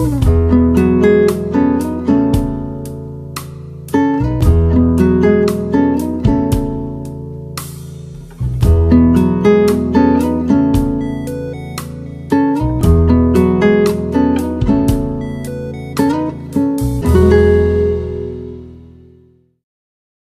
oh you.